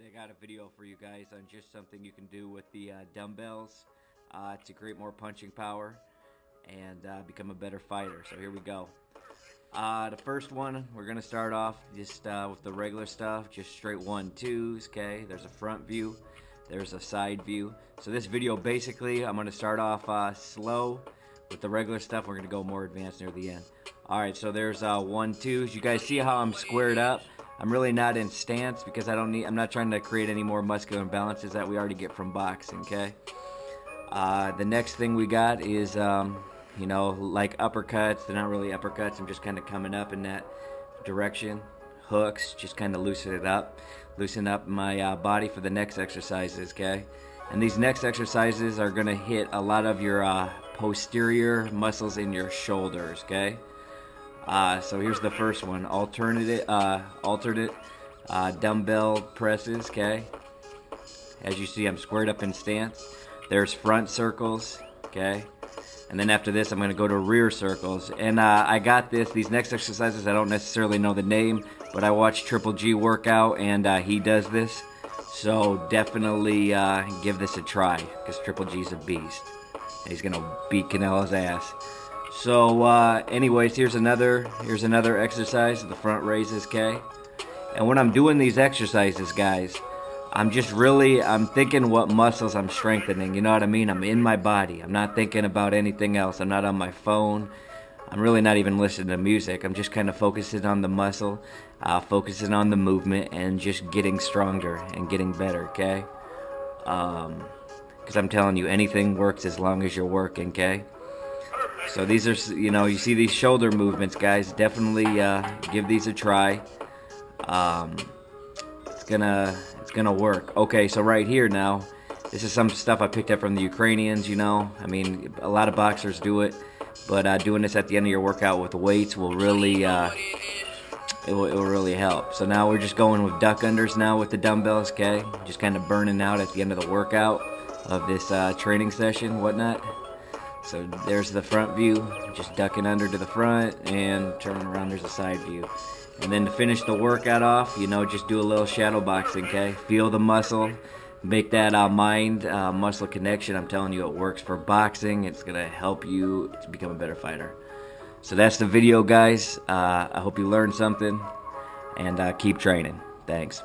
Today I got a video for you guys on just something you can do with the uh, dumbbells uh, to create more punching power and uh, become a better fighter. So here we go. Uh, the first one, we're going to start off just uh, with the regular stuff, just straight one, twos, okay? There's a front view, there's a side view. So this video, basically, I'm going to start off uh, slow with the regular stuff. We're going to go more advanced near the end. All right, so there's one, twos. You guys see how I'm squared up? I'm really not in stance because I don't need, I'm not trying to create any more muscular imbalances that we already get from boxing, okay? Uh, the next thing we got is, um, you know, like uppercuts. They're not really uppercuts. I'm just kind of coming up in that direction. Hooks, just kind of loosen it up. Loosen up my uh, body for the next exercises, okay? And these next exercises are going to hit a lot of your uh, posterior muscles in your shoulders, okay? Uh, so here's the first one, alternate, uh, alternate uh, dumbbell presses, okay? As you see, I'm squared up in stance. There's front circles, okay? And then after this, I'm going to go to rear circles. And uh, I got this, these next exercises, I don't necessarily know the name, but I watched Triple G workout, and uh, he does this. So definitely uh, give this a try, because Triple G's a beast. He's going to beat Canelo's ass. So, uh, anyways, here's another here's another exercise. The front raises, okay. And when I'm doing these exercises, guys, I'm just really I'm thinking what muscles I'm strengthening. You know what I mean? I'm in my body. I'm not thinking about anything else. I'm not on my phone. I'm really not even listening to music. I'm just kind of focusing on the muscle, uh, focusing on the movement, and just getting stronger and getting better. Okay? Because um, I'm telling you, anything works as long as you're working. Okay? So these are, you know, you see these shoulder movements, guys. Definitely uh, give these a try. Um, it's gonna, it's gonna work. Okay, so right here now, this is some stuff I picked up from the Ukrainians. You know, I mean, a lot of boxers do it, but uh, doing this at the end of your workout with weights will really, uh, it will, it will really help. So now we're just going with duck unders now with the dumbbells. Okay, just kind of burning out at the end of the workout of this uh, training session, whatnot. So there's the front view, just ducking under to the front and turning around, there's a side view. And then to finish the workout off, you know, just do a little shadow boxing, okay? Feel the muscle, make that uh, mind uh, muscle connection. I'm telling you, it works for boxing. It's gonna help you to become a better fighter. So that's the video, guys. Uh, I hope you learned something and uh, keep training. Thanks.